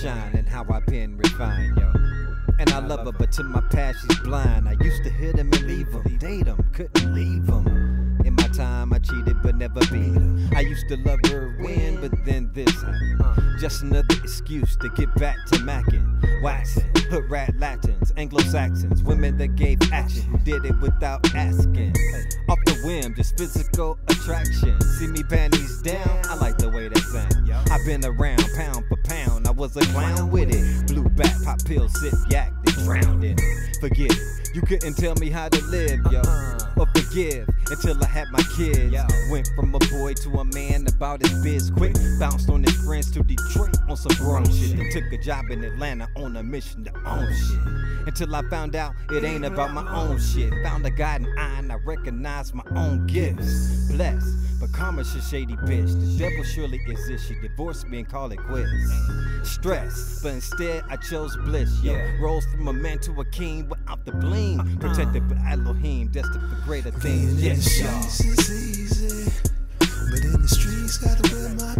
shine and how I've been refined, yo. And I love her, but to my past she's blind. I used to hit him and leave him, date him, couldn't leave him. In my time, I cheated but never beat her. I used to love her win, but then this happened. Just another excuse to get back to macking, waxing, hood rat Latins, Anglo Saxons, women that gave action, who did it without asking. Off the whim, just physical attraction. See me panties down, I like the way that sound. I've been around pound for was a clown with it. Blue back, pop pills, sip yak, then drowned in it. Forget it. You couldn't tell me how to live, yo, uh-uh. or forgive until I had my kids. Went from a boy to a man about his biz quick. Bounced on his friends to Detroit on some grown oh, shit. And took a job in Atlanta on a mission to own shit. Until I found out it ain't about my own shit. Found a God in eye and I recognized my own gifts. Blessed, but karma's a shady bitch. The devil surely exists. She divorced me and called it quits. Stress, but instead I chose bliss. Yo, rose from a man to a king without the bling. Uh-huh. Protected by Elohim, destined for greater things. Being in the Yes, y'all. easy, but in the streets gotta wear my